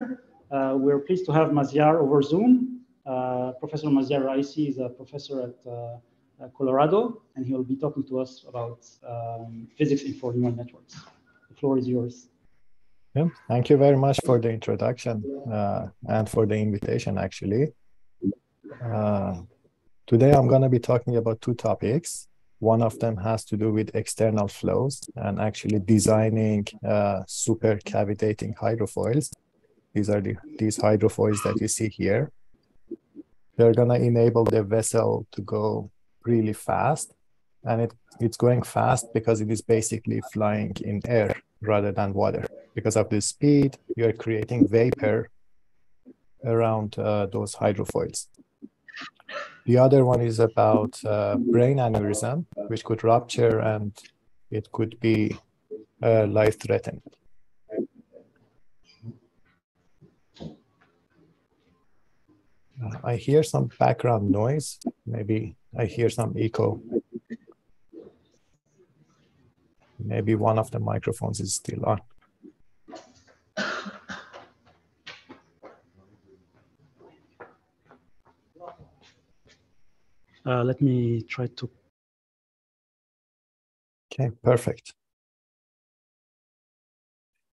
Uh, we're pleased to have Maziar over Zoom. Uh, professor Maziar Raissi is a professor at uh, uh, Colorado, and he will be talking to us about um, physics informed neural networks. The floor is yours. Yeah, thank you very much for the introduction uh, and for the invitation, actually. Uh, today, I'm going to be talking about two topics. One of them has to do with external flows and actually designing super cavitating hydrofoils. These are the, these hydrofoils that you see here. They're going to enable the vessel to go really fast. And it, it's going fast because it is basically flying in air rather than water. Because of the speed, you're creating vapor around uh, those hydrofoils. The other one is about uh, brain aneurysm, which could rupture and it could be uh, life threatening. I hear some background noise. Maybe I hear some echo. Maybe one of the microphones is still on. Uh, let me try to. Okay, perfect.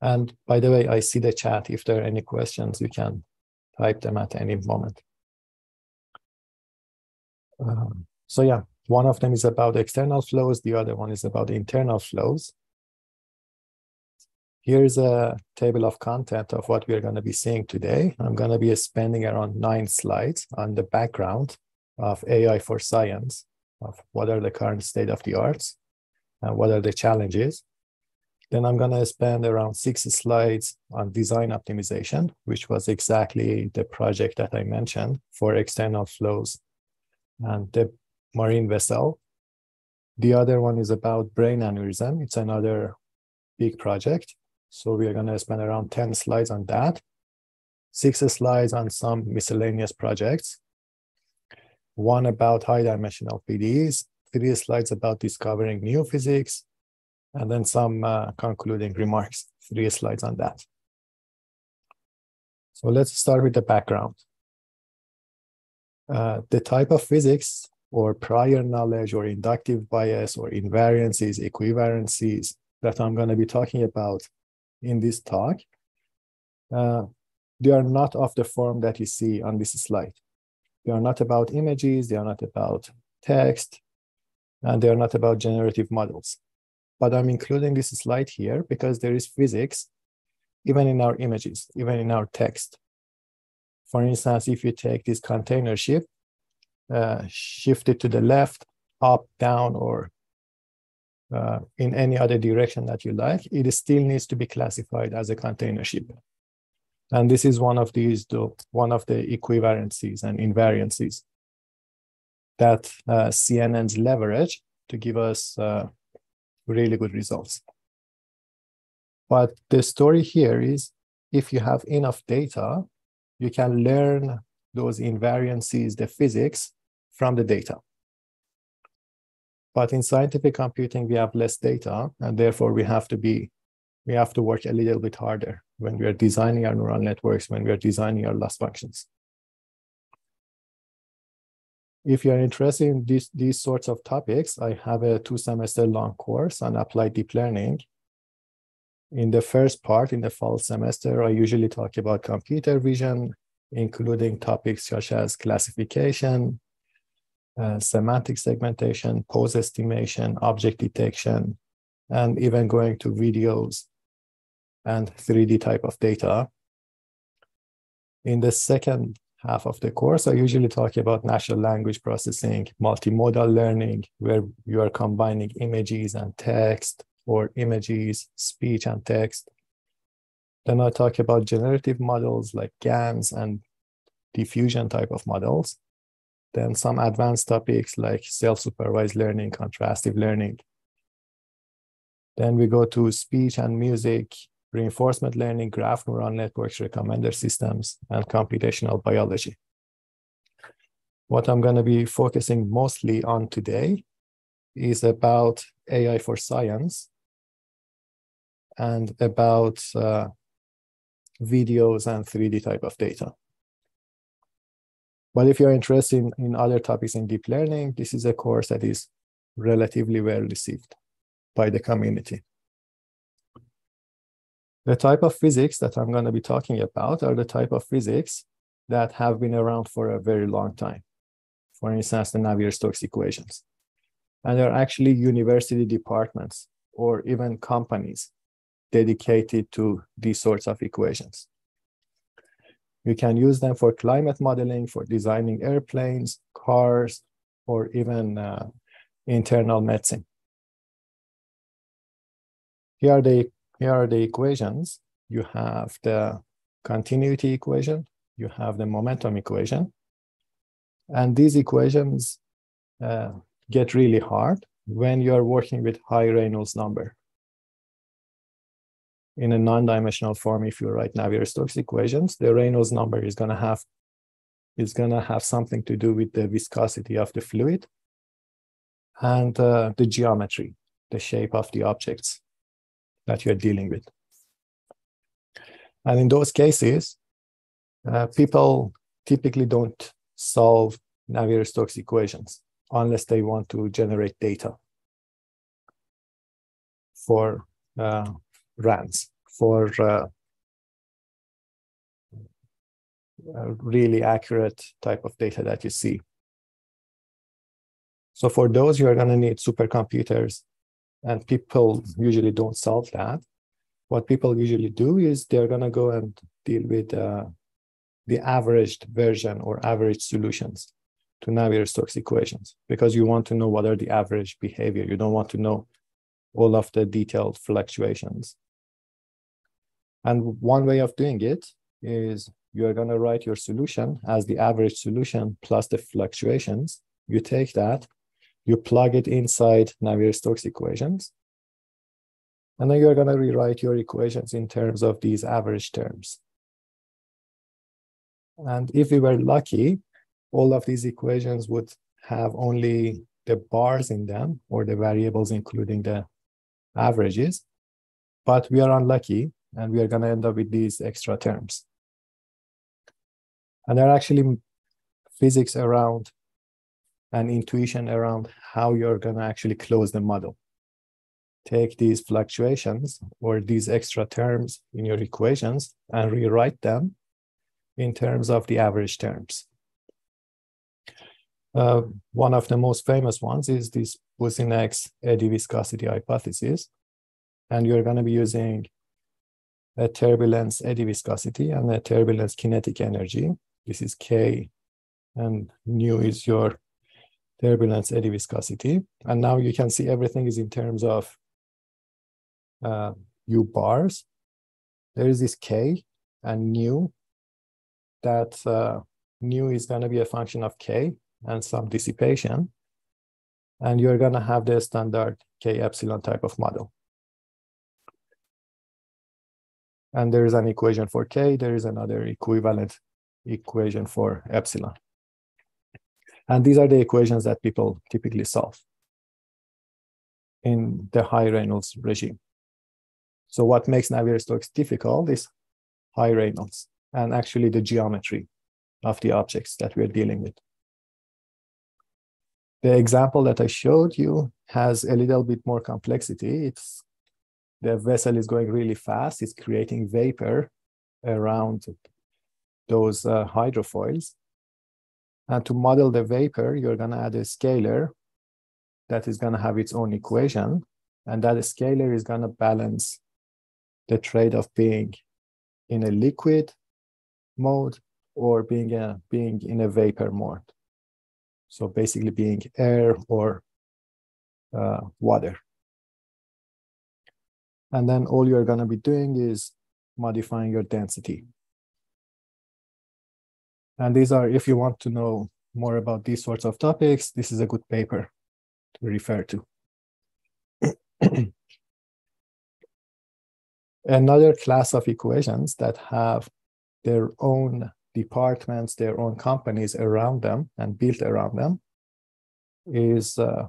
And by the way, I see the chat. If there are any questions, you can type them at any moment. Um, so yeah, one of them is about external flows. The other one is about internal flows. Here's a table of content of what we're going to be seeing today. I'm going to be spending around nine slides on the background of AI for science, of what are the current state of the arts and what are the challenges. Then I'm going to spend around six slides on design optimization, which was exactly the project that I mentioned for external flows and the marine vessel. The other one is about brain aneurysm. It's another big project. So we are going to spend around 10 slides on that, six slides on some miscellaneous projects, one about high dimensional PDEs, three slides about discovering new physics, and then some uh, concluding remarks, three slides on that. So let's start with the background. Uh, the type of physics or prior knowledge or inductive bias or invariances, equivalencies that I'm going to be talking about in this talk, uh, they are not of the form that you see on this slide. They are not about images, they are not about text, and they are not about generative models. But I'm including this slide here because there is physics even in our images, even in our text. For instance, if you take this container ship, uh, shift it to the left, up, down, or uh, in any other direction that you like, it still needs to be classified as a container ship. And this is one of these, one of the equivalencies and invariances that uh, CNNs leverage to give us uh, really good results. But the story here is if you have enough data, you can learn those invariances, the physics, from the data. But in scientific computing, we have less data, and therefore we have to be, we have to work a little bit harder when we are designing our neural networks, when we are designing our loss functions. If you're interested in these, these sorts of topics, I have a two semester long course on applied deep learning in the first part, in the fall semester, I usually talk about computer vision, including topics such as classification, uh, semantic segmentation, pose estimation, object detection, and even going to videos and 3D type of data. In the second half of the course, I usually talk about natural language processing, multimodal learning, where you are combining images and text, or images, speech, and text. Then I talk about generative models like GANs and diffusion type of models. Then some advanced topics like self-supervised learning, contrastive learning. Then we go to speech and music, reinforcement learning, graph neural networks, recommender systems, and computational biology. What I'm going to be focusing mostly on today is about AI for science and about uh, videos and 3D type of data. But if you're interested in, in other topics in deep learning, this is a course that is relatively well received by the community. The type of physics that I'm going to be talking about are the type of physics that have been around for a very long time. For instance, the Navier-Stokes equations. And there are actually university departments or even companies dedicated to these sorts of equations. You can use them for climate modeling, for designing airplanes, cars, or even uh, internal medicine. Here are, the, here are the equations. You have the continuity equation, you have the momentum equation. And these equations uh, get really hard when you're working with high Reynolds number. In a non-dimensional form, if you write Navier-Stokes equations, the Reynolds number is going to have is going to have something to do with the viscosity of the fluid and uh, the geometry, the shape of the objects that you're dealing with. And in those cases, uh, people typically don't solve Navier-Stokes equations unless they want to generate data for uh, RANs, for uh, really accurate type of data that you see. So for those, you are going to need supercomputers, and people usually don't solve that. What people usually do is they're going to go and deal with uh, the averaged version or average solutions to Navier-Stokes equations because you want to know what are the average behavior. You don't want to know all of the detailed fluctuations. And one way of doing it is you're going to write your solution as the average solution plus the fluctuations. You take that, you plug it inside Navier-Stokes equations, and then you're going to rewrite your equations in terms of these average terms. And if we were lucky, all of these equations would have only the bars in them or the variables including the averages. But we are unlucky and we are going to end up with these extra terms. And there are actually physics around and intuition around how you're going to actually close the model. Take these fluctuations or these extra terms in your equations and rewrite them in terms of the average terms. Uh, one of the most famous ones is this Boussinesq eddy viscosity hypothesis. And you're going to be using a turbulence eddy viscosity and a turbulence kinetic energy. This is K, and nu is your turbulence eddy viscosity. And now you can see everything is in terms of uh, U bars. There is this K and nu that uh, nu is going to be a function of k and some dissipation. And you're going to have the standard k epsilon type of model. And there is an equation for k. There is another equivalent equation for epsilon. And these are the equations that people typically solve in the high Reynolds regime. So what makes Navier-Stokes difficult is high Reynolds and actually the geometry of the objects that we're dealing with. The example that I showed you has a little bit more complexity. It's the vessel is going really fast. It's creating vapor around those uh, hydrofoils. And to model the vapor, you're going to add a scalar that is going to have its own equation. And that scalar is going to balance the trade of being in a liquid mode or being a, being in a vapor mode. So basically being air or uh, water. And then all you're going to be doing is modifying your density. And these are, if you want to know more about these sorts of topics, this is a good paper to refer to. Another class of equations that have their own departments, their own companies around them and built around them is uh,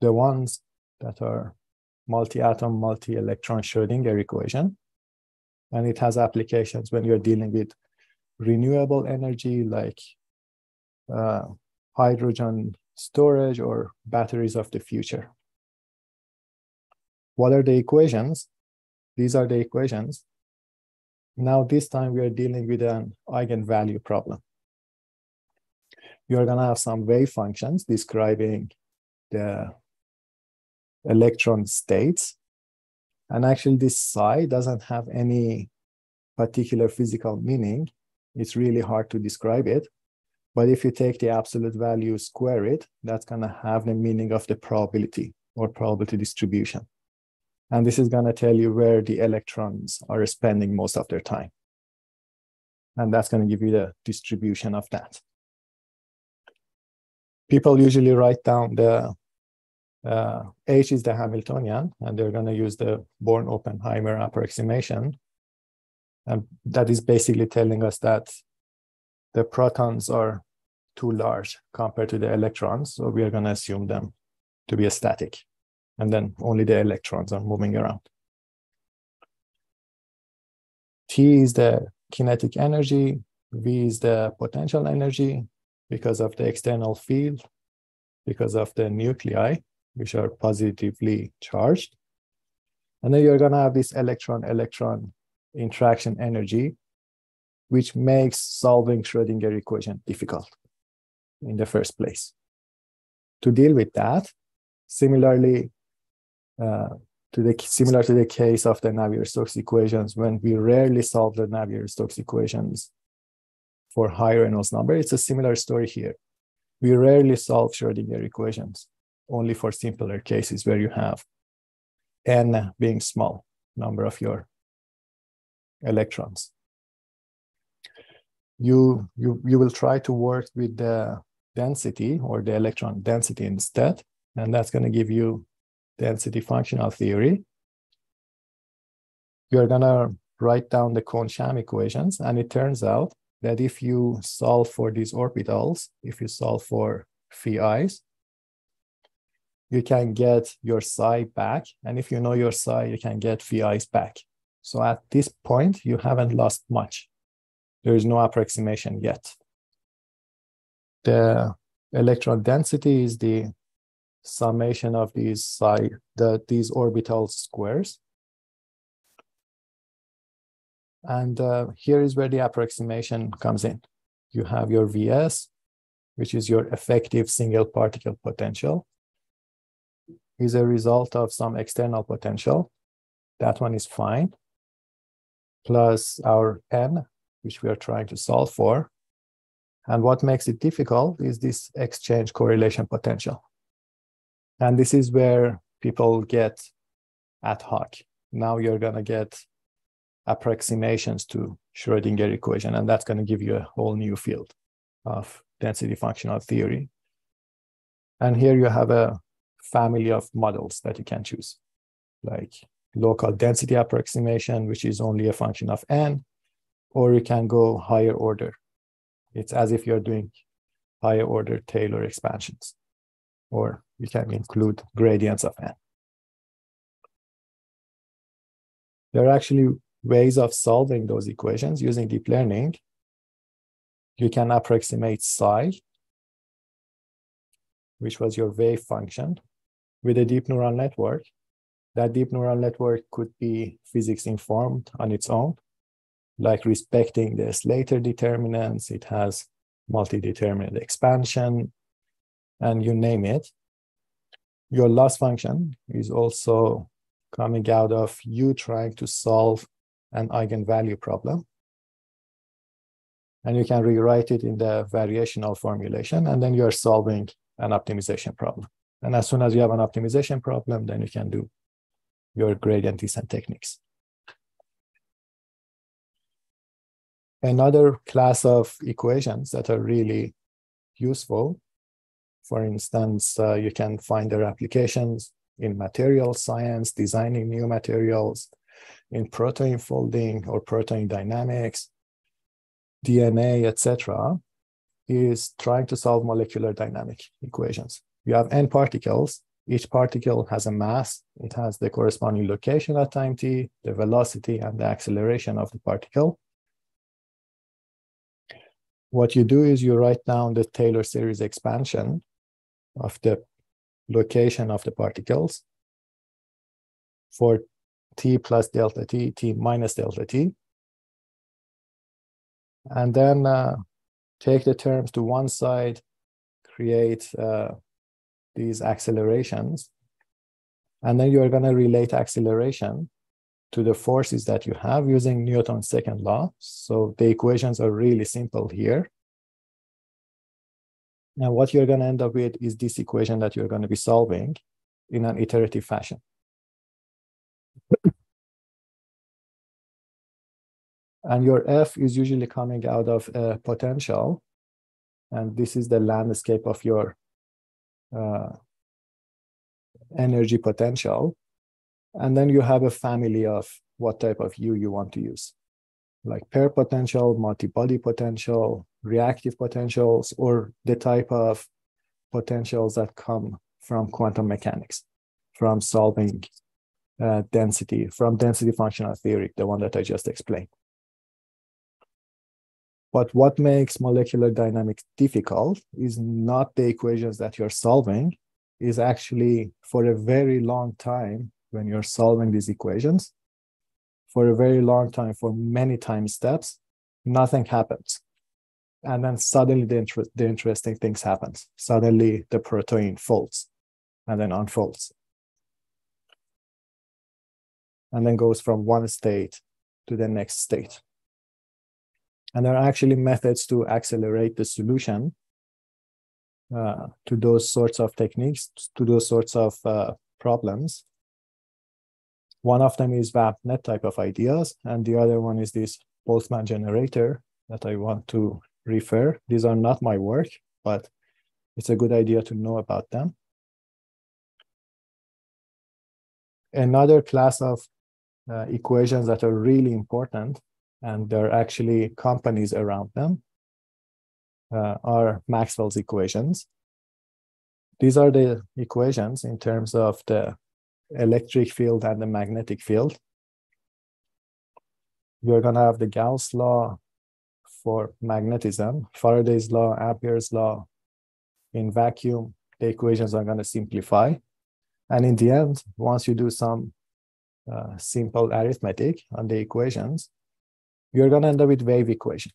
the ones that are multi-atom, multi-electron Schrodinger equation. And it has applications when you're dealing with renewable energy like uh, hydrogen storage or batteries of the future. What are the equations? These are the equations. Now this time we are dealing with an eigenvalue problem. You're gonna have some wave functions describing the electron states. And actually this psi doesn't have any particular physical meaning. It's really hard to describe it. But if you take the absolute value, square it, that's gonna have the meaning of the probability or probability distribution. And this is gonna tell you where the electrons are spending most of their time. And that's gonna give you the distribution of that. People usually write down the uh, H is the Hamiltonian, and they're going to use the Born-Oppenheimer approximation. And that is basically telling us that the protons are too large compared to the electrons. So we are going to assume them to be static. And then only the electrons are moving around. T is the kinetic energy. V is the potential energy because of the external field, because of the nuclei which are positively charged. And then you're going to have this electron electron interaction energy, which makes solving Schrodinger equation difficult in the first place. To deal with that, similarly, uh, to the similar to the case of the Navier-Stokes equations, when we rarely solve the Navier-Stokes equations for high Reynolds number, it's a similar story here. We rarely solve Schrodinger equations only for simpler cases where you have n being small number of your electrons. You, you, you will try to work with the density or the electron density instead, and that's going to give you density functional theory. You're going to write down the Kohn-Sham equations, and it turns out that if you solve for these orbitals, if you solve for phi i's, you can get your psi back. And if you know your psi, you can get Vi's back. So at this point, you haven't lost much. There is no approximation yet. The electron density is the summation of these psi, the, these orbital squares. And uh, here is where the approximation comes in. You have your Vs, which is your effective single particle potential is a result of some external potential. That one is fine. Plus our n, which we are trying to solve for. And what makes it difficult is this exchange correlation potential. And this is where people get ad hoc. Now you're going to get approximations to Schrodinger equation, and that's going to give you a whole new field of density functional theory. And here you have a family of models that you can choose, like local density approximation, which is only a function of n, or you can go higher order. It's as if you're doing higher order Taylor expansions, or you can include gradients of n. There are actually ways of solving those equations using deep learning. You can approximate psi, which was your wave function, with a deep neural network. That deep neural network could be physics informed on its own, like respecting the Slater determinants. It has multi-determinant expansion, and you name it. Your loss function is also coming out of you trying to solve an eigenvalue problem. And you can rewrite it in the variational formulation, and then you're solving an optimization problem. And as soon as you have an optimization problem, then you can do your gradient descent techniques. Another class of equations that are really useful, for instance, uh, you can find their applications in material science, designing new materials, in protein folding or protein dynamics, DNA, etc., is trying to solve molecular dynamic equations you have n particles Each particle has a mass. It has the corresponding location at time t, the velocity, and the acceleration of the particle. What you do is you write down the Taylor series expansion of the location of the particles for t plus delta t, t minus delta t. And then uh, take the terms to one side, create uh, these accelerations, and then you're going to relate acceleration to the forces that you have using Newton's second law. So the equations are really simple here. And what you're going to end up with is this equation that you're going to be solving in an iterative fashion. and your F is usually coming out of a potential. And this is the landscape of your uh, energy potential. And then you have a family of what type of U you want to use, like pair potential, multi-body potential, reactive potentials, or the type of potentials that come from quantum mechanics, from solving uh, density, from density functional theory, the one that I just explained. But what makes molecular dynamics difficult is not the equations that you're solving, is actually for a very long time when you're solving these equations, for a very long time, for many time steps, nothing happens. And then suddenly the, inter- the interesting things happens. Suddenly the protein folds and then unfolds. And then goes from one state to the next state. And there are actually methods to accelerate the solution uh, to those sorts of techniques, to those sorts of uh, problems. One of them is VAMPnet type of ideas, and the other one is this Boltzmann generator that I want to refer. These are not my work, but it's a good idea to know about them. Another class of uh, equations that are really important and there are actually companies around them, uh, are Maxwell's equations. These are the equations in terms of the electric field and the magnetic field. You're going to have the Gauss law for magnetism, Faraday's law, Ampere's law. In vacuum, the equations are going to simplify. And in the end, once you do some uh, simple arithmetic on the equations, you're going to end up with wave equation.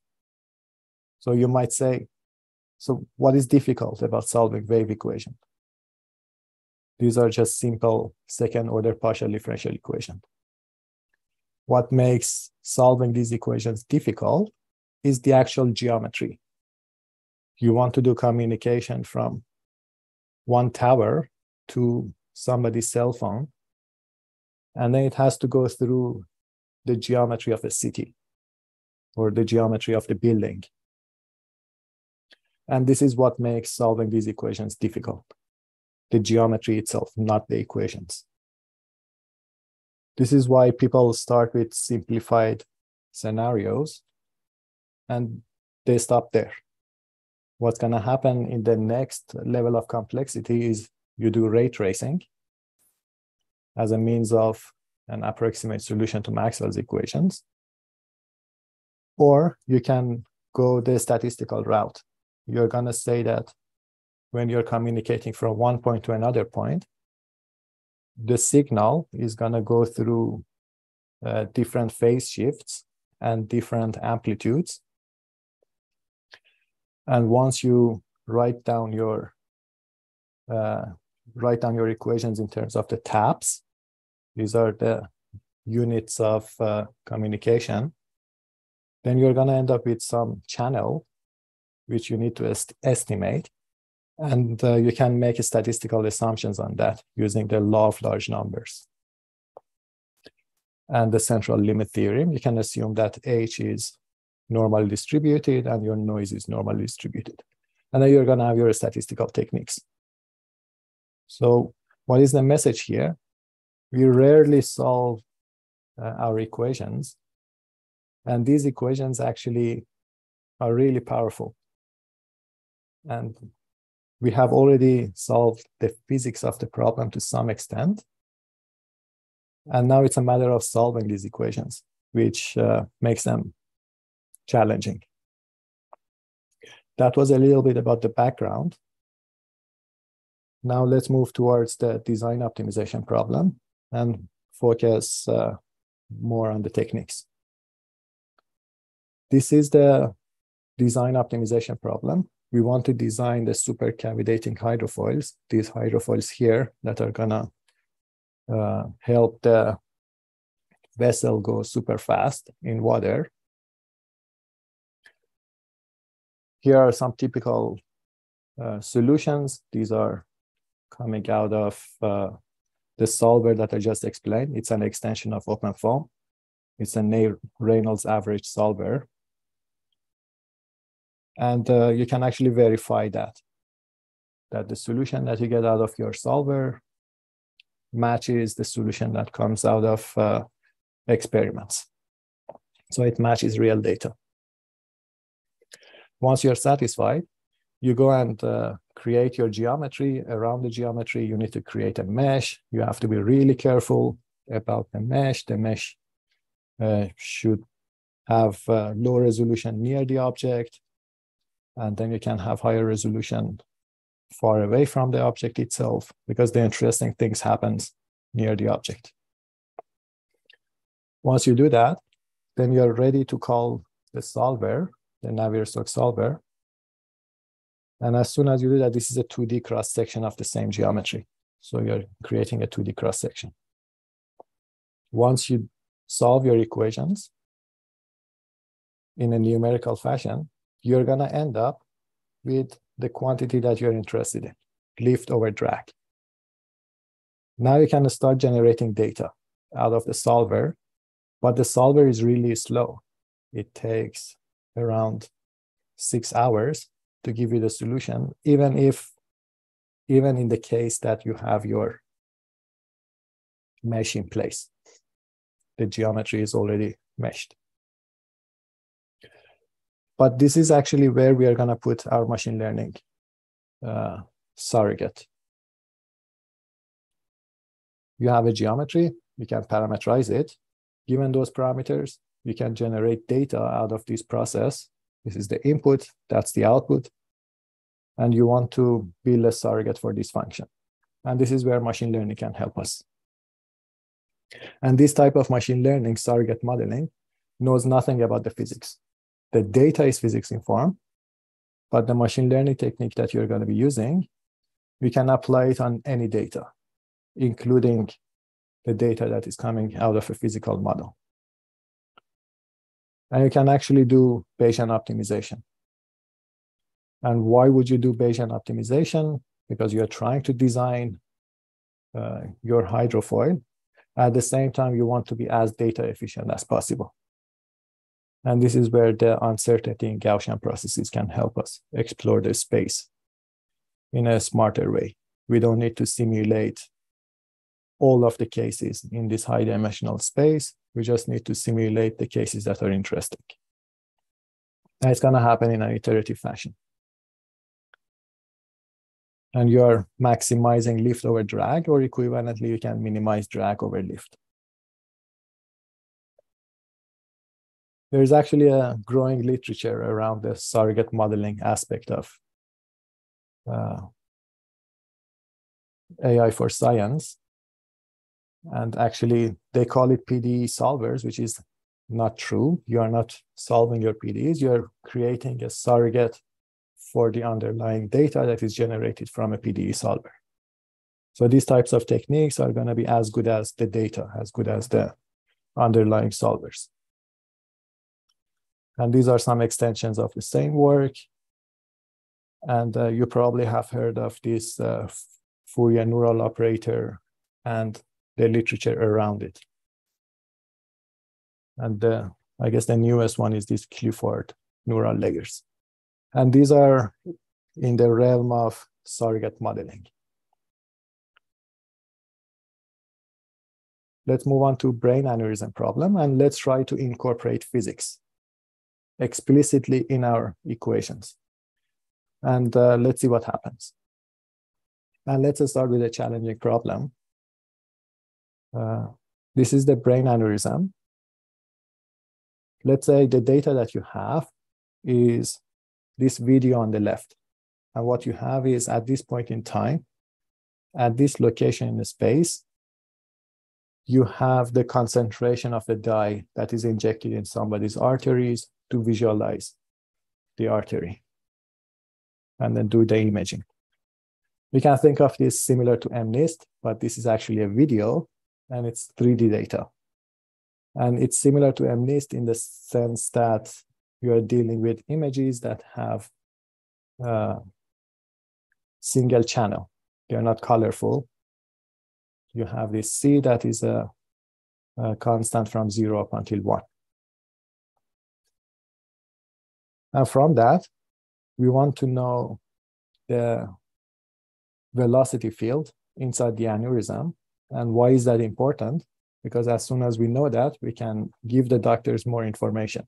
So you might say, so what is difficult about solving wave equation? These are just simple second order partial differential equation. What makes solving these equations difficult is the actual geometry. You want to do communication from one tower to somebody's cell phone, and then it has to go through the geometry of a city or the geometry of the building. And this is what makes solving these equations difficult. The geometry itself, not the equations. This is why people start with simplified scenarios and they stop there. What's going to happen in the next level of complexity is you do ray tracing as a means of an approximate solution to Maxwell's equations. Or you can go the statistical route. You're going to say that when you're communicating from one point to another point, the signal is going to go through uh, different phase shifts and different amplitudes. And once you write down your uh, write down your equations in terms of the taps, these are the units of uh, communication then you're going to end up with some channel which you need to est estimate. And uh, you can make statistical assumptions on that using the law of large numbers. And the central limit theorem, you can assume that H is normally distributed and your noise is normally distributed. And then you're going to have your statistical techniques. So, what is the message here? We rarely solve uh, our equations and these equations actually are really powerful. And we have already solved the physics of the problem to some extent. And now it's a matter of solving these equations, which uh, makes them challenging. That was a little bit about the background. Now let's move towards the design optimization problem and focus uh, more on the techniques. This is the design optimization problem. We want to design the supercavitating hydrofoils, these hydrofoils here that are gonna uh, help the vessel go super fast in water. Here are some typical uh, solutions. These are coming out of uh, the solver that I just explained. It's an extension of OpenFOAM. It's a Reynolds average solver. And uh, you can actually verify that, that the solution that you get out of your solver matches the solution that comes out of uh, experiments. So it matches real data. Once you're satisfied, you go and uh, create your geometry. Around the geometry, you need to create a mesh. You have to be really careful about the mesh. The mesh uh, should have uh, low resolution near the object, and then you can have higher resolution far away from the object itself because the interesting things happens near the object. Once you do that, then you're ready to call the solver, the Navier-Stokes solver, and as soon as you do that, this is a 2D cross section of the same geometry. So you're creating a 2D cross section. Once you solve your equations in a numerical fashion, you're going to end up with the quantity that you're interested in, lift over drag. Now you can start generating data out of the solver, but the solver is really slow. It takes around six hours to give you the solution, even if, even in the case that you have your mesh in place. The geometry is already meshed. But this is actually where we are going to put our machine learning uh, surrogate. You have a geometry, you can parameterize it. Given those parameters, you can generate data out of this process this is the input, that's the output. And you want to build a surrogate for this function. And this is where machine learning can help us. And this type of machine learning, surrogate modeling, knows nothing about the physics. The data is physics informed, but the machine learning technique that you're going to be using, we can apply it on any data, including the data that is coming out of a physical model. And you can actually do Bayesian optimization. And why would you do Bayesian optimization? Because you're trying to design uh, your hydrofoil. At the same time, you want to be as data efficient as possible. And this is where the uncertainty in Gaussian processes can help us explore the space in a smarter way. We don't need to simulate all of the cases in this high dimensional space. We just need to simulate the cases that are interesting. And it's going to happen in an iterative fashion. And you are maximizing lift over drag, or equivalently, you can minimize drag over lift. There's actually a growing literature around the surrogate modeling aspect of uh, AI for science. And actually, they call it PDE solvers, which is not true. You are not solving your PDEs, you're creating a surrogate for the underlying data that is generated from a PDE solver. So these types of techniques are going to be as good as the data, as good as the underlying solvers. And these are some extensions of the same work. And uh, you probably have heard of this uh, Fourier neural operator and the literature around it. And uh, I guess the newest one is this Clifford neural layers. And these are in the realm of surrogate modeling. Let's move on to brain aneurysm problem and let's try to incorporate physics explicitly in our equations. And uh, let's see what happens. And let's start with a challenging problem. Uh, this is the brain aneurysm. Let's say the data that you have is this video on the left. And what you have is at this point in time, at this location in the space, you have the concentration of the dye that is injected in somebody's arteries to visualize the artery and then do the imaging. We can think of this similar to MNIST, but this is actually a video and it's 3D data. And it's similar to MNIST in the sense that you are dealing with images that have uh, single channel. They are not colorful. You have this C that is a, a constant from zero up until one. And from that, we want to know the velocity field inside the aneurysm. And why is that important? Because as soon as we know that, we can give the doctors more information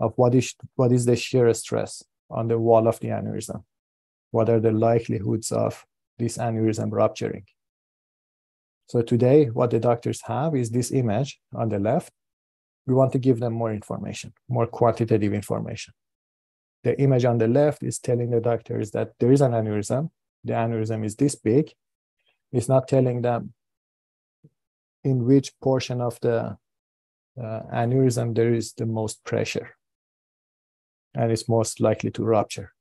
of what is, what is the shear stress on the wall of the aneurysm. What are the likelihoods of this aneurysm rupturing? So today, what the doctors have is this image on the left. We want to give them more information, more quantitative information. The image on the left is telling the doctors that there is an aneurysm. The aneurysm is this big. It's not telling them in which portion of the uh, aneurysm there is the most pressure and it's most likely to rupture.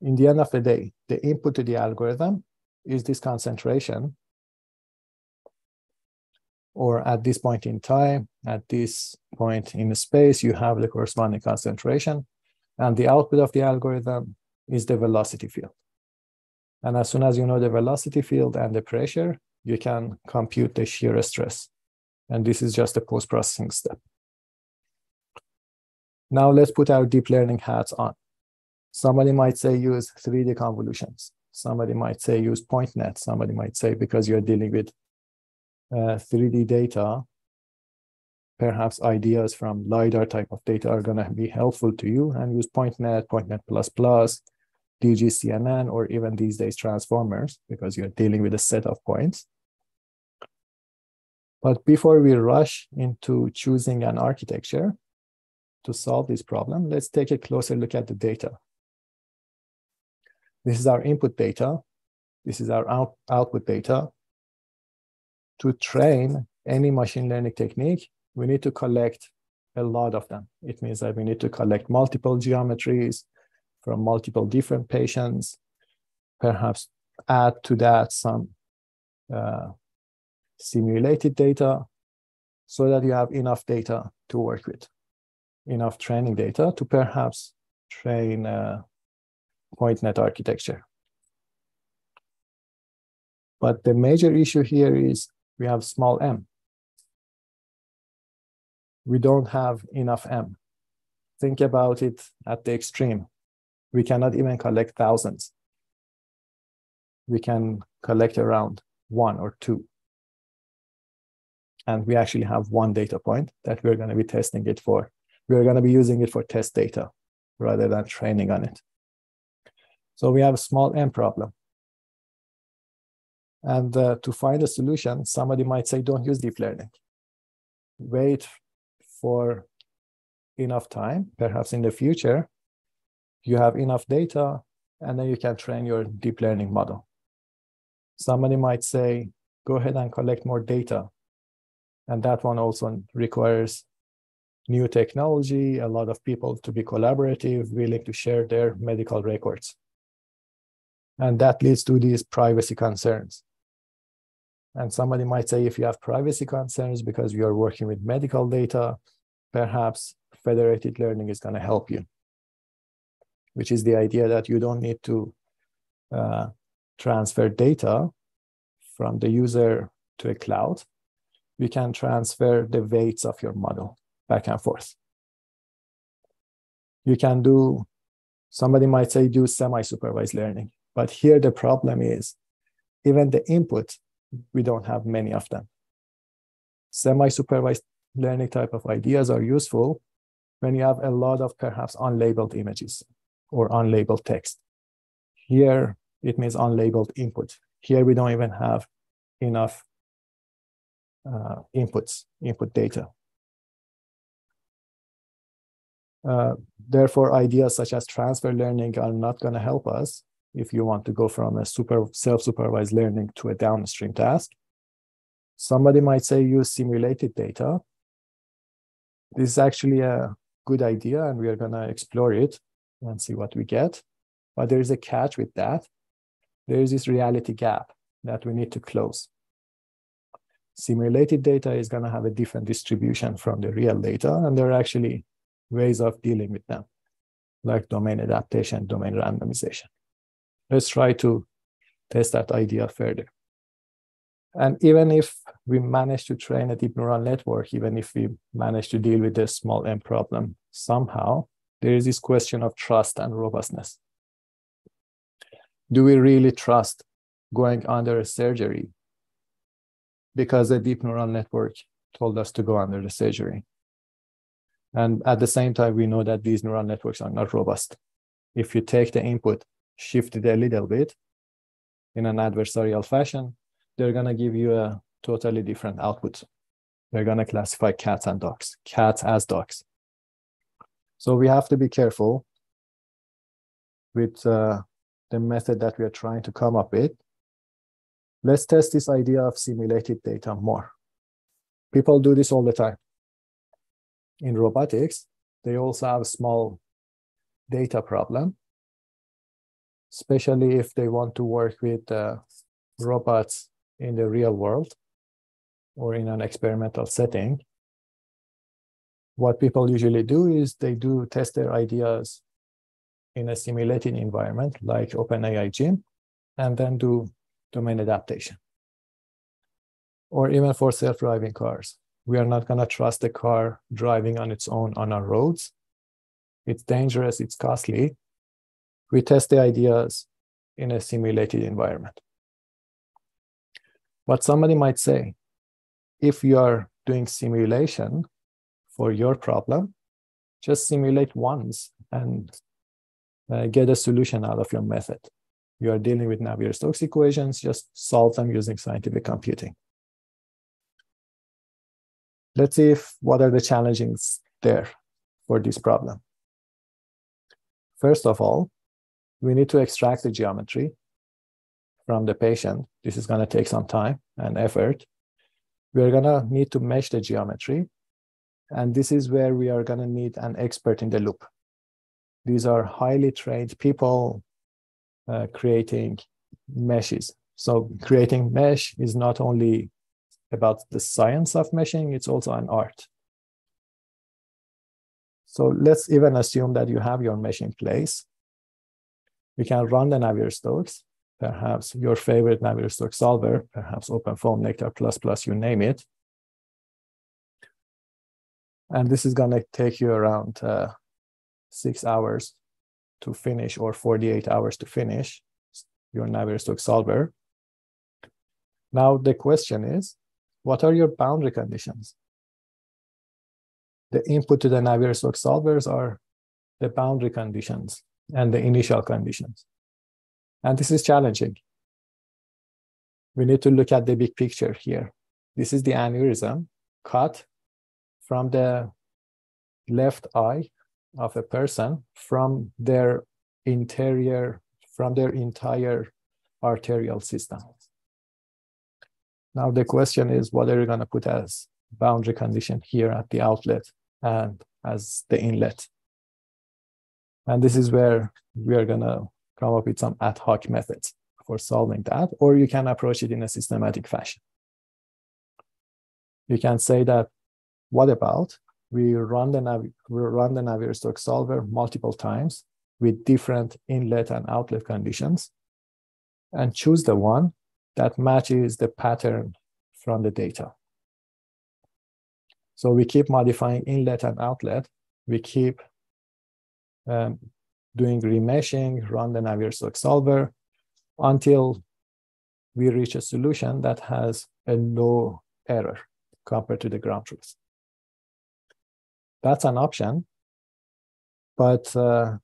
In the end of the day, the input to the algorithm is this concentration, or at this point in time, at this point in space, you have the corresponding concentration, and the output of the algorithm is the velocity field. And as soon as you know the velocity field and the pressure, you can compute the shear stress. And this is just a post-processing step. Now let's put our deep learning hats on. Somebody might say use 3D convolutions. Somebody might say use PointNet. Somebody might say because you're dealing with uh, 3D data, perhaps ideas from LiDAR type of data are going to be helpful to you and use PointNet, PointNet++, DGCNN, or even these days transformers because you're dealing with a set of points. But before we rush into choosing an architecture, to solve this problem, let's take a closer look at the data. This is our input data. This is our out output data. To train any machine learning technique, we need to collect a lot of them. It means that we need to collect multiple geometries from multiple different patients, perhaps add to that some uh, simulated data so that you have enough data to work with enough training data to perhaps train a PointNet architecture. But the major issue here is we have small m. We don't have enough m. Think about it at the extreme. We cannot even collect thousands. We can collect around one or two. And we actually have one data point that we're going to be testing it for we're going to be using it for test data rather than training on it. So we have a small m problem. And uh, to find a solution, somebody might say, don't use deep learning. Wait for enough time, perhaps in the future, you have enough data, and then you can train your deep learning model. Somebody might say, go ahead and collect more data. And that one also requires new technology, a lot of people to be collaborative, willing to share their medical records. And that leads to these privacy concerns. And somebody might say, if you have privacy concerns because you are working with medical data, perhaps federated learning is going to help you, which is the idea that you don't need to uh, transfer data from the user to a cloud. You can transfer the weights of your model back and forth. You can do, somebody might say do semi-supervised learning, but here the problem is even the input, we don't have many of them. Semi-supervised learning type of ideas are useful when you have a lot of perhaps unlabeled images or unlabeled text. Here, it means unlabeled input. Here, we don't even have enough uh, inputs, input data. Uh, therefore, ideas such as transfer learning are not going to help us if you want to go from a super self-supervised learning to a downstream task. Somebody might say use simulated data. This is actually a good idea, and we are going to explore it and see what we get. But there is a catch with that. There is this reality gap that we need to close. Simulated data is going to have a different distribution from the real data, and there are actually ways of dealing with them, like domain adaptation, domain randomization. Let's try to test that idea further. And even if we manage to train a deep neural network, even if we manage to deal with the small m problem somehow, there is this question of trust and robustness. Do we really trust going under a surgery because a deep neural network told us to go under the surgery? And at the same time, we know that these neural networks are not robust. If you take the input, shift it a little bit in an adversarial fashion, they're going to give you a totally different output. They're going to classify cats and dogs, cats as dogs. So we have to be careful with uh, the method that we are trying to come up with. Let's test this idea of simulated data more. People do this all the time in robotics, they also have a small data problem, especially if they want to work with uh, robots in the real world or in an experimental setting. What people usually do is they do test their ideas in a simulated environment like OpenAI Gym and then do domain adaptation. Or even for self-driving cars we are not going to trust the car driving on its own on our roads. It's dangerous, it's costly. We test the ideas in a simulated environment. But somebody might say, if you are doing simulation for your problem, just simulate once and uh, get a solution out of your method. You are dealing with Navier-Stokes equations, just solve them using scientific computing. Let's see if what are the challenges there for this problem. First of all, we need to extract the geometry from the patient. This is going to take some time and effort. We are going to need to mesh the geometry. And this is where we are going to need an expert in the loop. These are highly trained people uh, creating meshes. So creating mesh is not only about the science of meshing, it's also an art. So let's even assume that you have your mesh in place. You can run the Navier-Stokes, perhaps your favorite Navier-Stokes solver, perhaps OpenFOAM, Nektar++, Plus you name it. And this is gonna take you around uh, six hours to finish or 48 hours to finish your Navier-Stokes solver. Now the question is, what are your boundary conditions? The input to the Navier-Stokes solvers are the boundary conditions and the initial conditions. And this is challenging. We need to look at the big picture here. This is the aneurysm cut from the left eye of a person from their interior, from their entire arterial system. Now the question is, what are you going to put as boundary condition here at the outlet and as the inlet? And this is where we are going to come up with some ad hoc methods for solving that, or you can approach it in a systematic fashion. You can say that, what about we run the, Nav we run the Navier-Stokes solver multiple times with different inlet and outlet conditions and choose the one that matches the pattern from the data. So we keep modifying inlet and outlet. We keep um, doing remeshing, run the Navier-Stokes solver until we reach a solution that has a low error compared to the ground truth. That's an option, but uh,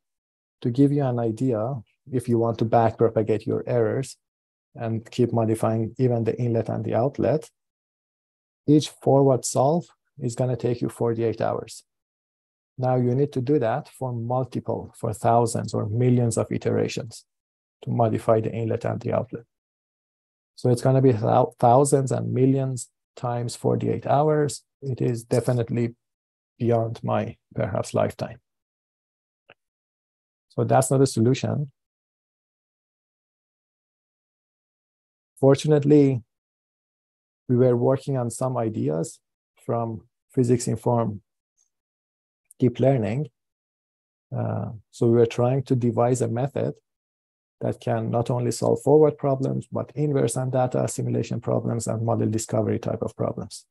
to give you an idea, if you want to backpropagate your errors and keep modifying even the inlet and the outlet, each forward solve is going to take you 48 hours. Now you need to do that for multiple, for thousands or millions of iterations to modify the inlet and the outlet. So it's going to be thousands and millions times 48 hours. It is definitely beyond my perhaps lifetime. So that's not a solution. Fortunately, we were working on some ideas from physics informed deep learning. Uh, so we were trying to devise a method that can not only solve forward problems, but inverse and data assimilation problems and model discovery type of problems.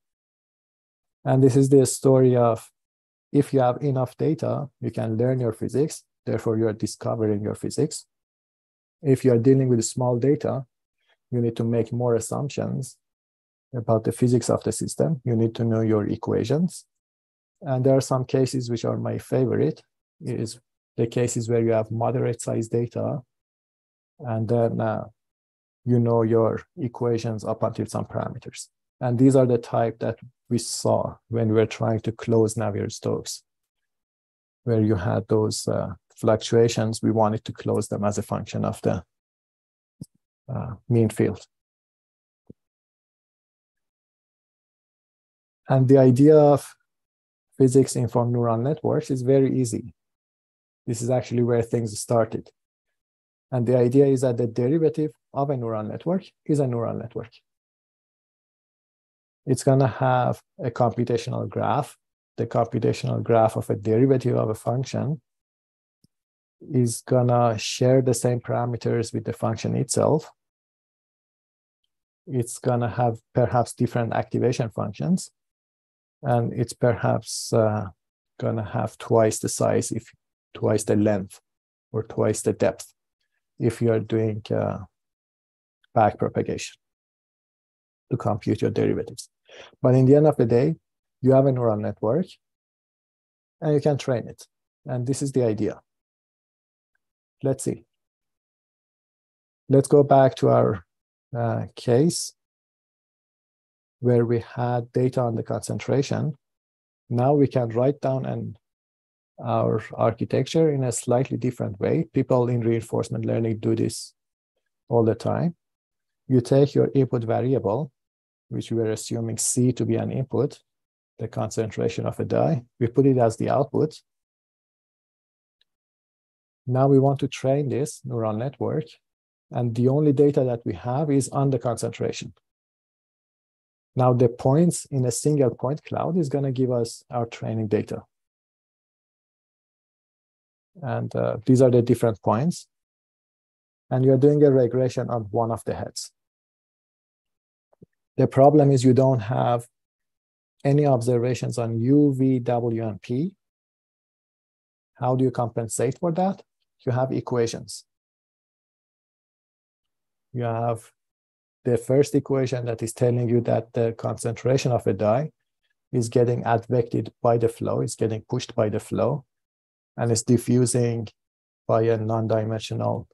And this is the story of if you have enough data, you can learn your physics, therefore you are discovering your physics. If you are dealing with small data, you need to make more assumptions about the physics of the system. You need to know your equations. And there are some cases which are my favorite, is the cases where you have moderate size data and then uh, you know your equations up until some parameters. And these are the type that we saw when we were trying to close Navier-Stokes, where you had those uh, fluctuations. We wanted to close them as a function of the uh, mean field. And the idea of physics informed neural networks is very easy. This is actually where things started. And the idea is that the derivative of a neural network is a neural network. It's going to have a computational graph. The computational graph of a derivative of a function is going to share the same parameters with the function itself. It's going to have perhaps different activation functions. And it's perhaps uh, going to have twice the size, if twice the length, or twice the depth if you're doing uh, back propagation to compute your derivatives. But in the end of the day, you have a neural network and you can train it. And this is the idea. Let's see. Let's go back to our uh, case where we had data on the concentration. Now we can write down and our architecture in a slightly different way. People in reinforcement learning do this all the time. You take your input variable, which we are assuming C to be an input, the concentration of a dye. We put it as the output. Now we want to train this neural network, and the only data that we have is on the concentration. Now the points in a single point cloud is going to give us our training data. And uh, these are the different points. And you're doing a regression on one of the heads. The problem is you don't have any observations on U, V, W, and P. How do you compensate for that? You have equations. You have the first equation that is telling you that the concentration of a dye is getting advected by the flow, is getting pushed by the flow and it's diffusing by a non-dimensional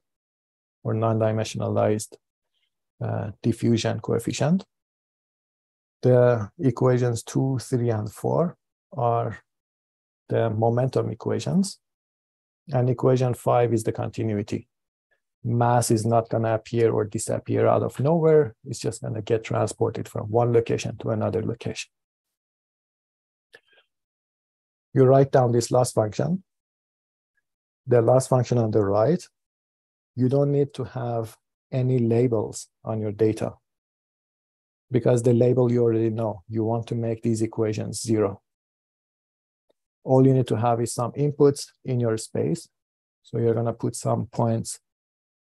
or non-dimensionalized uh, diffusion coefficient. The equations two, three, and four are the momentum equations. And equation five is the continuity. Mass is not going to appear or disappear out of nowhere. It's just going to get transported from one location to another location. You write down this loss function the last function on the right, you don't need to have any labels on your data because the label you already know. You want to make these equations zero. All you need to have is some inputs in your space. So you're going to put some points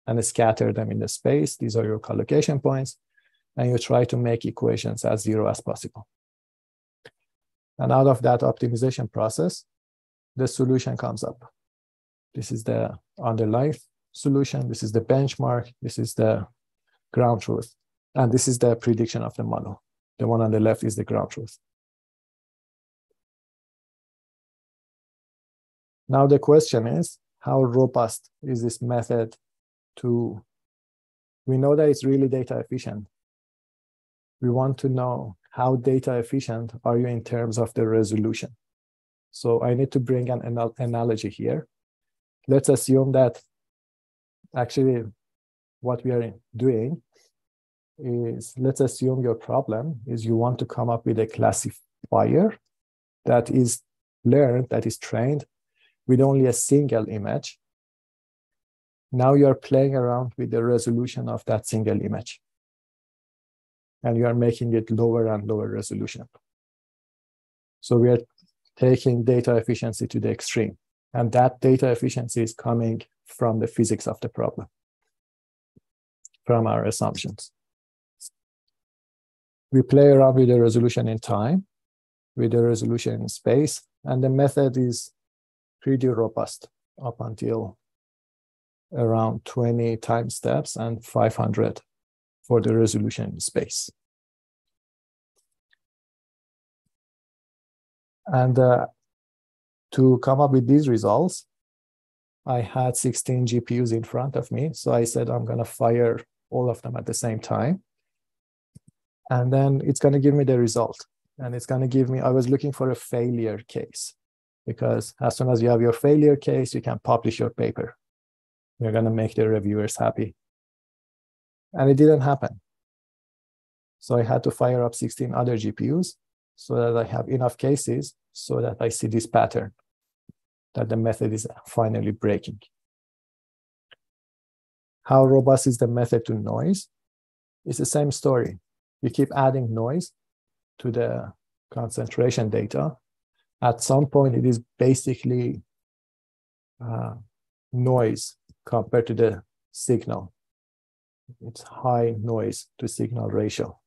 and scatter them in the space. These are your collocation points. And you try to make equations as zero as possible. And out of that optimization process, the solution comes up. This is the underlying solution. This is the benchmark. This is the ground truth. And this is the prediction of the model. The one on the left is the ground truth. Now the question is, how robust is this method to, we know that it's really data efficient. We want to know how data efficient are you in terms of the resolution. So I need to bring an anal analogy here. Let's assume that actually what we are doing is let's assume your problem is you want to come up with a classifier that is learned, that is trained with only a single image. Now you're playing around with the resolution of that single image. And you are making it lower and lower resolution. So we are taking data efficiency to the extreme. And that data efficiency is coming from the physics of the problem, from our assumptions. We play around with the resolution in time, with the resolution in space, and the method is pretty robust up until around 20 time steps and 500 for the resolution space. And uh, to come up with these results, I had 16 GPUs in front of me. So I said, I'm going to fire all of them at the same time. And then it's going to give me the result. And it's going to give me, I was looking for a failure case because as soon as you have your failure case, you can publish your paper. You're going to make the reviewers happy. And it didn't happen. So I had to fire up 16 other GPUs so that I have enough cases so that I see this pattern that the method is finally breaking. How robust is the method to noise? It's the same story. You keep adding noise to the concentration data. At some point, it is basically uh, noise compared to the signal. It's high noise to signal ratio.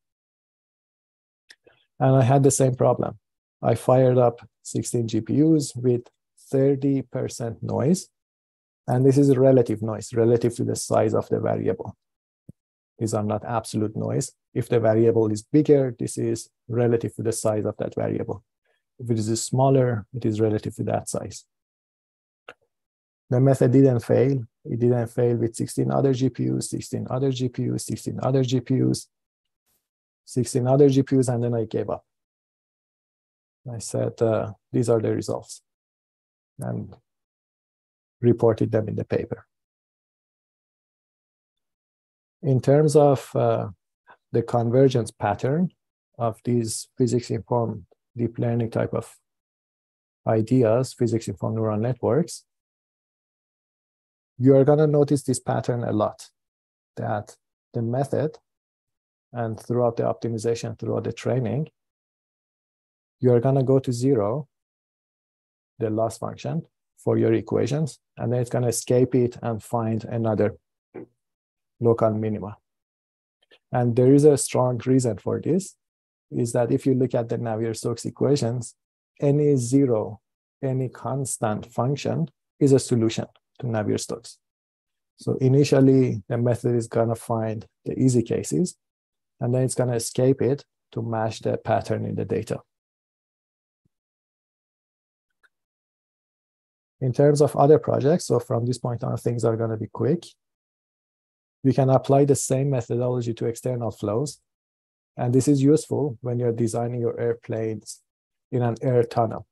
And I had the same problem. I fired up 16 GPUs with 30% noise. And this is relative noise relative to the size of the variable. These are not absolute noise. If the variable is bigger, this is relative to the size of that variable. If it is smaller, it is relative to that size. The method didn't fail. It didn't fail with 16 other GPUs, 16 other GPUs, 16 other GPUs, 16 other GPUs, and then I gave up. I said, uh, these are the results, and reported them in the paper. In terms of uh, the convergence pattern of these physics-informed deep learning type of ideas, physics-informed neural networks, you are going to notice this pattern a lot, that the method and throughout the optimization, throughout the training, you are going to go to zero, the loss function for your equations, and then it's going to escape it and find another local minima. And there is a strong reason for this, is that if you look at the Navier-Stokes equations, any zero, any constant function is a solution to Navier-Stokes. So initially, the method is going to find the easy cases, and then it's going to escape it to match the pattern in the data. In terms of other projects, so from this point on, things are going to be quick. You can apply the same methodology to external flows. And this is useful when you're designing your airplanes in an air tunnel.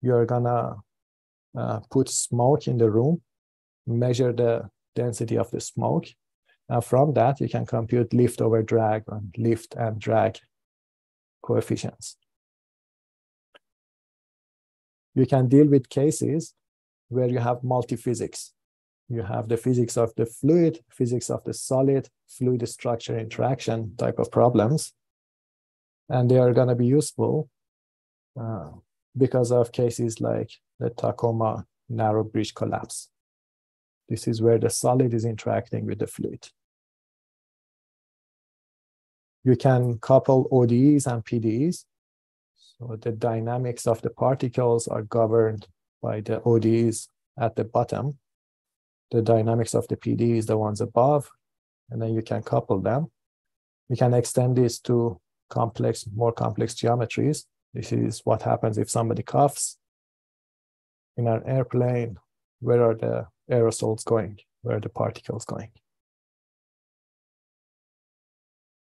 You're gonna uh, put smoke in the room, measure the density of the smoke. From that, you can compute lift over drag and lift and drag coefficients. You can deal with cases where you have multi-physics you have the physics of the fluid, physics of the solid, fluid structure interaction type of problems. And they are going to be useful uh, because of cases like the Tacoma narrow bridge collapse. This is where the solid is interacting with the fluid. You can couple ODEs and PDEs. So the dynamics of the particles are governed by the ODEs at the bottom the dynamics of the PDEs, the ones above, and then you can couple them. You can extend this to complex, more complex geometries. This is what happens if somebody coughs in an airplane. Where are the aerosols going? where are the particles going.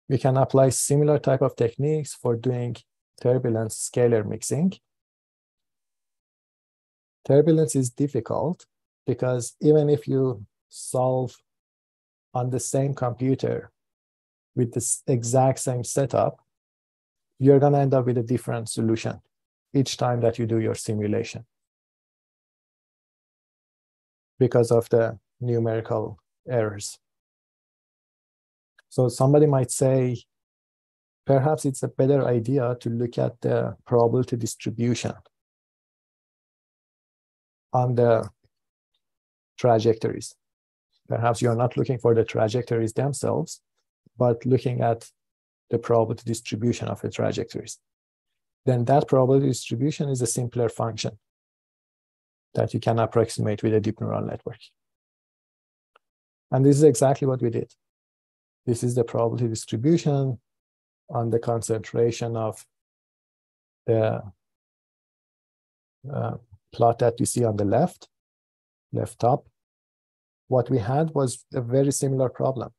We can apply similar type of techniques for doing turbulence scalar mixing. Turbulence is difficult because even if you solve on the same computer with the exact same setup, you're going to end up with a different solution each time that you do your simulation because of the numerical errors. So somebody might say, perhaps it's a better idea to look at the probability distribution on the trajectories. Perhaps you're not looking for the trajectories themselves, but looking at the probability distribution of the trajectories. Then that probability distribution is a simpler function that you can approximate with a deep neural network. And this is exactly what we did. This is the probability distribution on the concentration of the uh, plot that you see on the left, left top. What we had was a very similar problem.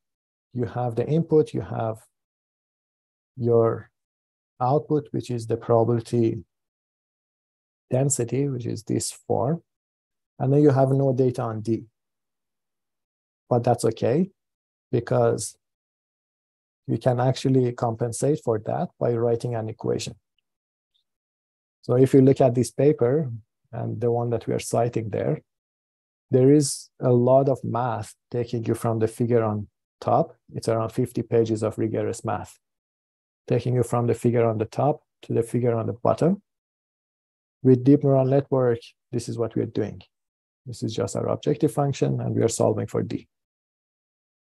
You have the input, you have your output, which is the probability density, which is this form, and then you have no data on D. But that's okay because you can actually compensate for that by writing an equation. So if you look at this paper and the one that we are citing there, there is a lot of math taking you from the figure on top. It's around 50 pages of rigorous math, taking you from the figure on the top to the figure on the bottom. With deep neural network, this is what we're doing. This is just our objective function, and we are solving for D.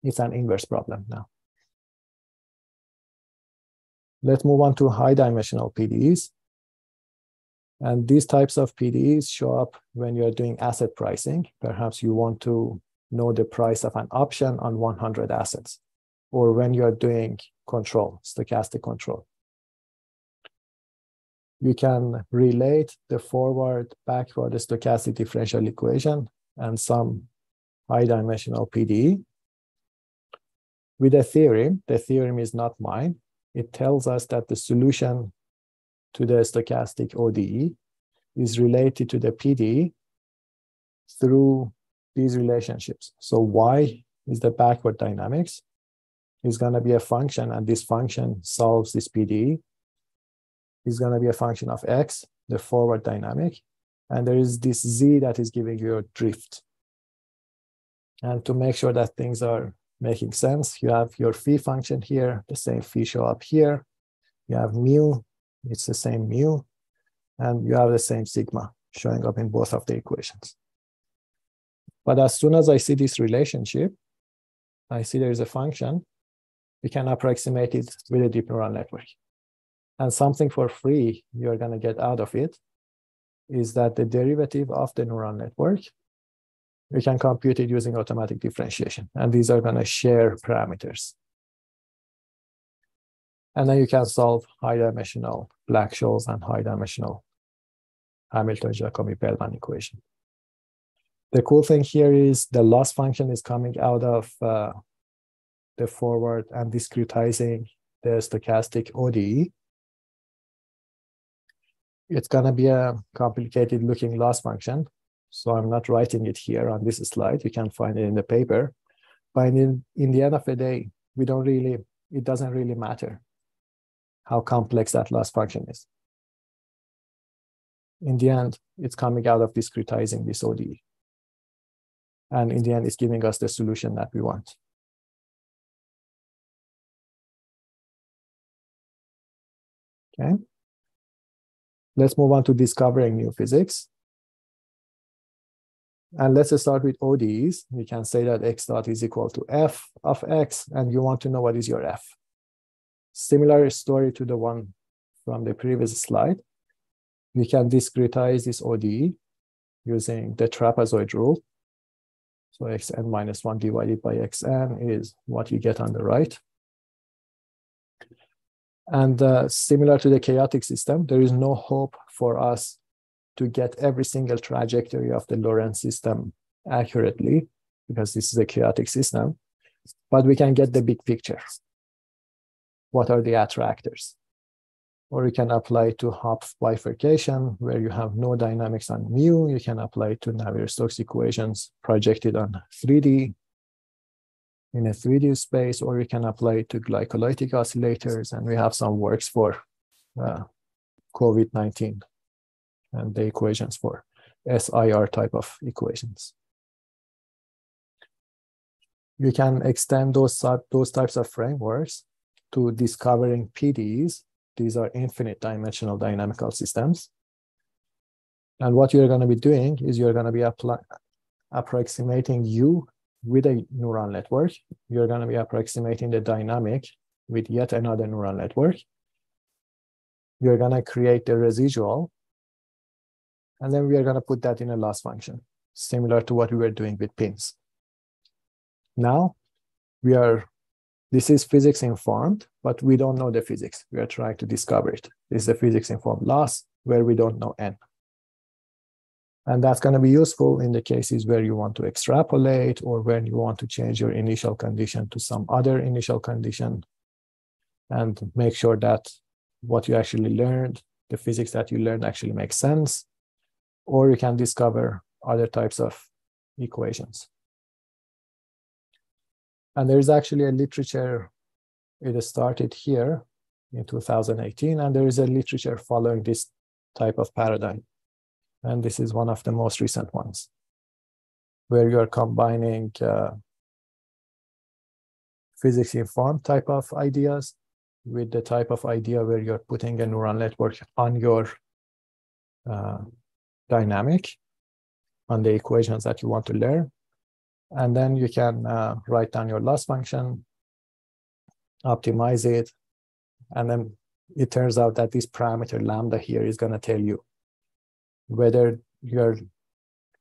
It's an inverse problem now. Let's move on to high dimensional PDEs. And these types of PDEs show up when you're doing asset pricing. Perhaps you want to know the price of an option on 100 assets, or when you're doing control, stochastic control. You can relate the forward backward stochastic differential equation and some high dimensional PDE with a theorem. The theorem is not mine, it tells us that the solution to the stochastic ODE is related to the PDE through these relationships. So y is the backward dynamics is going to be a function, and this function solves this PDE. Is going to be a function of x, the forward dynamic, and there is this z that is giving you a drift. And to make sure that things are making sense. You have your phi function here, the same phi show up here. You have mu, it's the same mu, and you have the same sigma showing up in both of the equations. But as soon as I see this relationship, I see there is a function, we can approximate it with a deep neural network. And something for free you're going to get out of it is that the derivative of the neural network we can compute it using automatic differentiation. And these are going to share parameters. And then you can solve high dimensional Black-Scholes and high dimensional Hamilton-Jacobi-Bellman equation. The cool thing here is the loss function is coming out of uh, the forward and discretizing the stochastic ODE. It's going to be a complicated looking loss function, so I'm not writing it here on this slide. You can find it in the paper. But in, in the end of the day, we don't really, it doesn't really matter how complex that loss function is. In the end, it's coming out of discretizing this ODE. And in the end, it's giving us the solution that we want. Okay. Let's move on to discovering new physics. And let's start with ODEs. We can say that x dot is equal to f of x, and you want to know what is your f. Similar story to the one from the previous slide. We can discretize this ODE using the trapezoid rule. So xn minus 1 divided by xn is what you get on the right. And uh, similar to the chaotic system, there is no hope for us to get every single trajectory of the Lorenz system accurately. because this is a chaotic system, but we can get the big picture. What are the attractors? Or you can apply to Hopf bifurcation, where you have no dynamics on mu. You can apply to Navier-Stokes equations projected on 3D in a 3D space, or we can apply it to glycolytic oscillators. And we have some works for uh, COVID-19 and the equations for SIR type of equations. You can extend those, those types of frameworks to discovering PDEs. These are infinite dimensional dynamical systems. And what you're going to be doing is you're going to be approximating U with a neural network. You're going to be approximating the dynamic with yet another neural network. You're going to create the residual and then we are going to put that in a loss function, similar to what we were doing with PINNs. Now we are, this is physics informed, but we don't know the physics. We are trying to discover it. This is a physics informed loss where we don't know n. And that's going to be useful in the cases where you want to extrapolate or when you want to change your initial condition to some other initial condition and make sure that what you actually learned, the physics that you learned actually makes sense or you can discover other types of equations. And there's actually a literature, it started here in 2018, and there is a literature following this type of paradigm. And this is one of the most recent ones, where you're combining uh, physics informed type of ideas with the type of idea where you're putting a neural network on your uh, dynamic on the equations that you want to learn. And then you can uh, write down your loss function, optimize it, and then it turns out that this parameter lambda here is going to tell you whether you're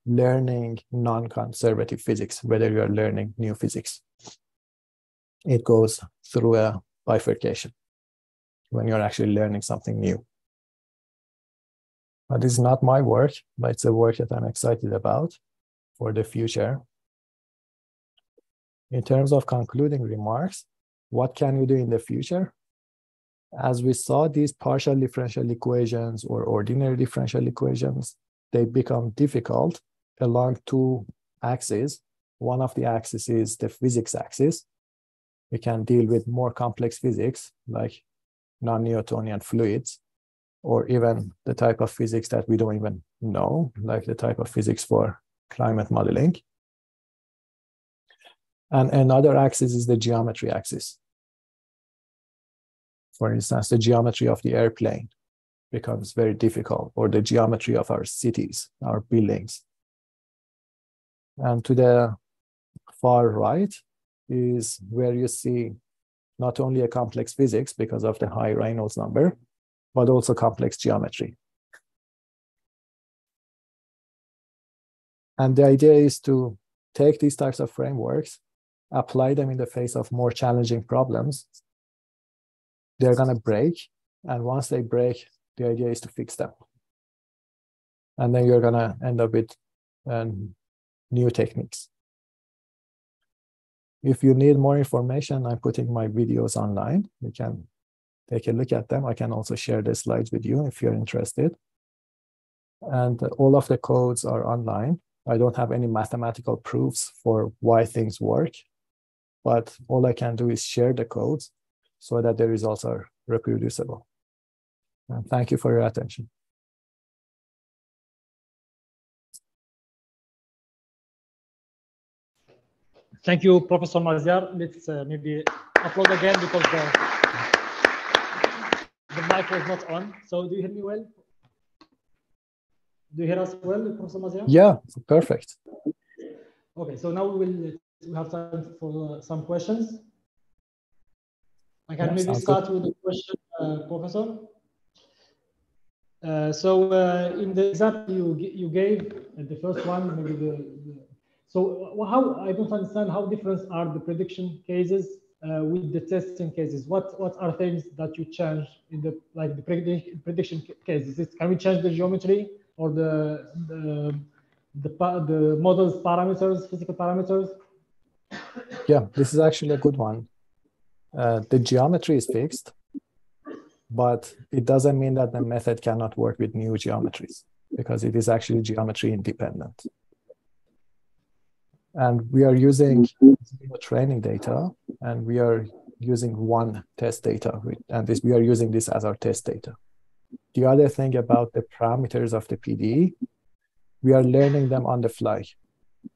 learning non-conservative physics, whether you're learning new physics. It goes through a bifurcation when you're actually learning something new. But is not my work, but it's a work that I'm excited about for the future. In terms of concluding remarks, what can you do in the future? As we saw, these partial differential equations or ordinary differential equations, they become difficult along two axes. One of the axes is the physics axis. We can deal with more complex physics like non-Newtonian fluids or even the type of physics that we don't even know, like the type of physics for climate modeling. And another axis is the geometry axis. For instance, the geometry of the airplane becomes very difficult, or the geometry of our cities, our buildings. And to the far right is where you see not only a complex physics because of the high Reynolds number, but also complex geometry. And the idea is to take these types of frameworks, apply them in the face of more challenging problems. They're going to break. And once they break, the idea is to fix them. And then you're going to end up with um, new techniques. If you need more information, I'm putting my videos online. You can take a look at them. I can also share the slides with you if you're interested. And all of the codes are online. I don't have any mathematical proofs for why things work, but all I can do is share the codes so that the results are reproducible. And thank you for your attention. Thank you, Professor Maziar. Let's uh, maybe upload again because the the mic was not on. So do you hear me well? Do you hear us well, Professor Maziar? Yeah, perfect. Okay, so now we will we have time for uh, some questions. I can maybe start good. with a question, uh, Professor. Uh, so uh, in the example you you gave, uh, the first one, maybe the, the so how I don't understand how different are the prediction cases uh, with the testing cases? What what are things that you change in the like the prediction prediction cases? Is, can we change the geometry or the the the, the model's parameters, physical parameters? Yeah, this is actually a good one. Uh, the geometry is fixed, but it doesn't mean that the method cannot work with new geometries because it is actually geometry independent. And we are using training data and we are using one test data and this we are using this as our test data. The other thing about the parameters of the PDE, we are learning them on the fly.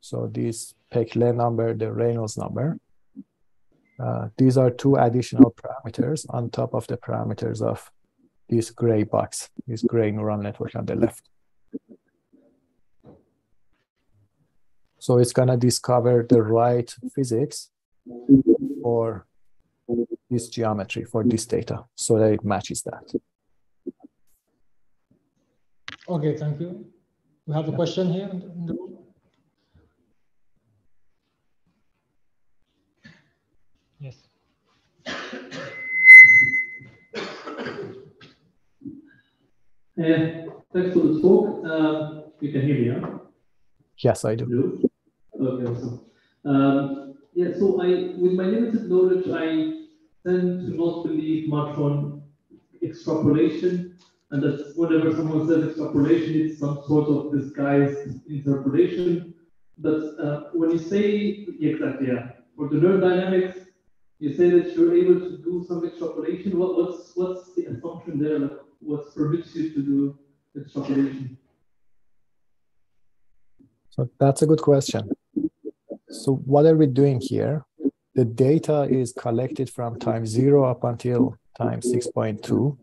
So this Peclet number, the Reynolds number, uh, these are two additional parameters on top of the parameters of this gray box, this gray neural network on the left. So it's gonna discover the right physics for this geometry, for this data, so that it matches that. Okay, thank you. We have a question here in the room. Thanks for the talk. Uh, you can hear me, huh? Yes, I do. Okay, awesome. Um, yeah, so I, with my limited knowledge, I tend to not believe much on extrapolation, and that whenever someone says extrapolation, it's some sort of disguised interpolation. But uh, when you say exactly, yeah, for the neural dynamics, you say that you're able to do some extrapolation. What, what's what's the assumption there? What permits you to do extrapolation? So that's a good question. So what are we doing here? The data is collected from time zero up until time 6.2.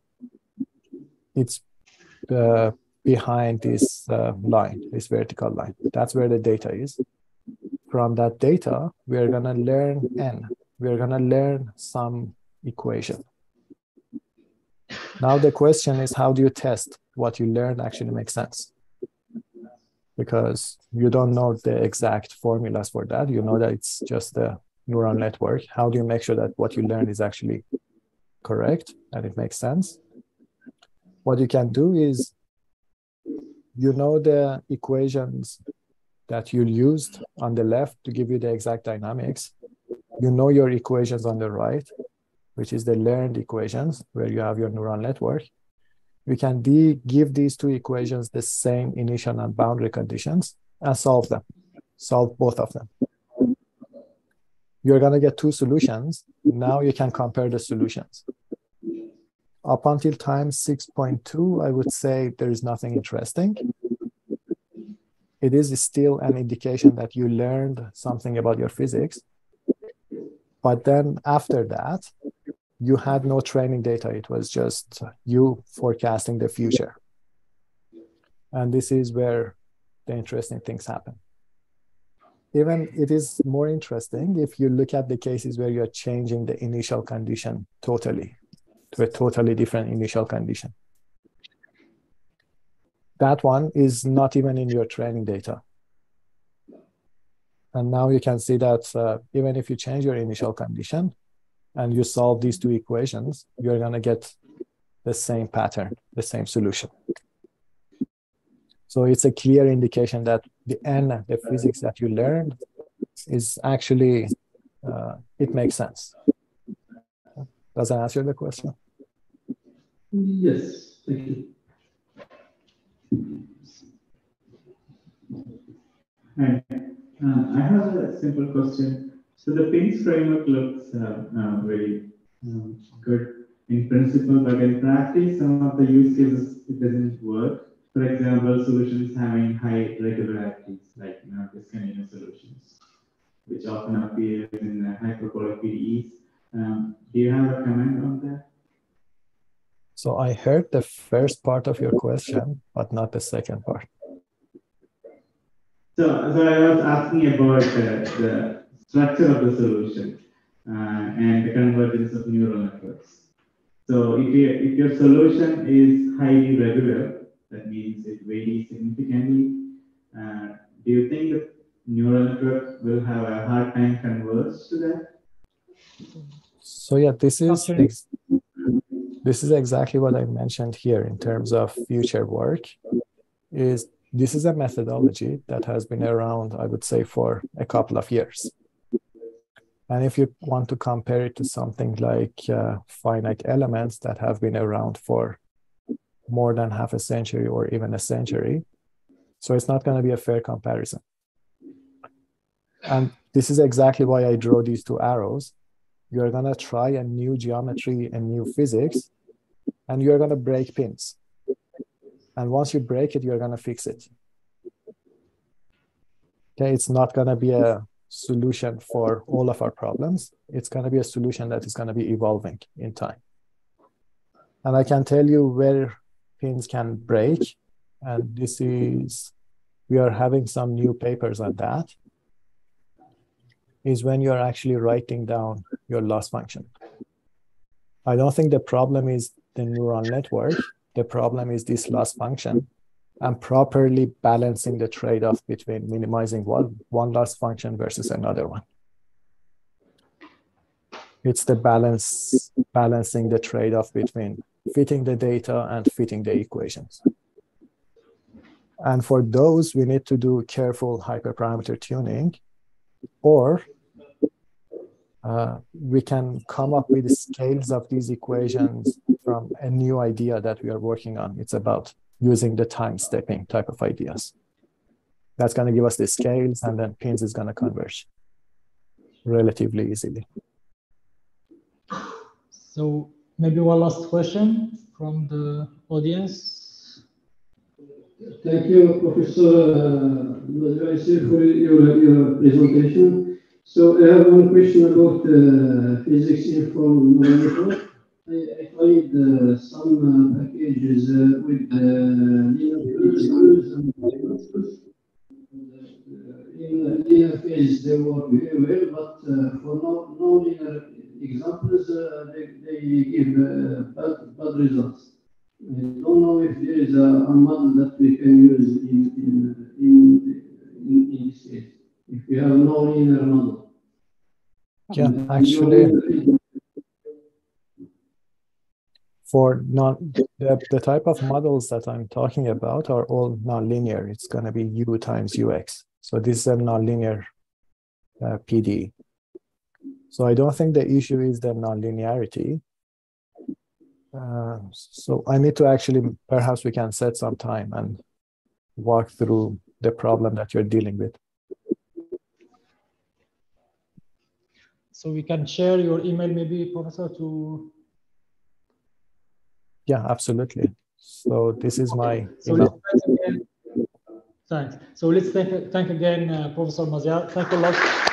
It's uh, behind this uh, line, this vertical line. That's where the data is. From that data, we're gonna learn n, we're going to learn some equation. Now the question is, how do you test what you learn actually makes sense? Because you don't know the exact formulas for that. You know that it's just a neural network. How do you make sure that what you learn is actually correct and it makes sense? What you can do is, you know the equations that you used on the left to give you the exact dynamics you know your equations on the right, which is the learned equations where you have your neural network. We can de- give these two equations the same initial and boundary conditions and solve them, solve both of them. You're going to get two solutions. Now you can compare the solutions. Up until time 6.2, I would say there is nothing interesting. It is still an indication that you learned something about your physics, but then after that, you had no training data. It was just you forecasting the future. And this is where the interesting things happen. Even it is more interesting if you look at the cases where you're changing the initial condition totally to a totally different initial condition. That one is not even in your training data. And now you can see that uh, even if you change your initial condition and you solve these two equations, you're going to get the same pattern, the same solution. So it's a clear indication that the N, the physics that you learned, is actually, uh, it makes sense. Does that answer the question? Yes, thank you. Hi. Uh, I have a simple question. So the PINNs framework looks uh, uh, very um, good in principle, but in practice, some of the use cases it doesn't work. For example, solutions having high regularities, like you know, discontinuous solutions, which often appear in the hyperbolic PDEs. Um, do you have a comment on that? So I heard the first part of your question, but not the second part. So, so I was asking about the, the structure of the solution uh, and the convergence of neural networks. So if, you, if your solution is highly regular, that means it varies significantly, uh, do you think the neural network will have a hard time converge to that? So yeah, this is ex- this is exactly what I mentioned here in terms of future work. Is this is a methodology that has been around, I would say, for a couple of years. And if you want to compare it to something like uh, finite elements that have been around for more than half a century or even a century, so it's not going to be a fair comparison. And this is exactly why I draw these two arrows. You're going to try a new geometry and new physics, and you're going to break PINNs. And once you break it, you're going to fix it. Okay, it's not going to be a solution for all of our problems. It's going to be a solution that is going to be evolving in time. And I can tell you where PINNs can break. And this is, we are having some new papers on that, is when you're actually writing down your loss function. I don't think the problem is the neural network. The problem is this loss function and properly balancing the trade-off between minimizing one, one loss function versus another one. It's the balance, balancing the trade-off between fitting the data and fitting the equations. And for those, we need to do careful hyperparameter tuning, or uh, we can come up with the scales of these equations from a new idea that we are working on. It's about using the time stepping type of ideas. That's going to give us the scales, and then PINNs is going to converge relatively easily. So maybe one last question from the audience. Thank you, Professor uh, for your, your presentation. So I have one question about uh, physics from network. I, tried uh, some uh, packages uh, with and in linear phase they work very well, but for no, no linear examples they, they give bad, bad results. I don't know if there is a, a model that we can use in, in, in, in, in this case, if we have no linear model. Yeah, actually, for non the, the type of models that I'm talking about are all nonlinear. It's going to be u times ux. So this is a nonlinear uh, PD. So I don't think the issue is the nonlinearity. Uh, so I need to actually, perhaps we can set some time and walk through the problem that you're dealing with. So we can share your email maybe, Professor, to yeah, absolutely. So this is my so email. Thanks. So let's thank, thank again, uh, Professor Maziar. Thank you a lot.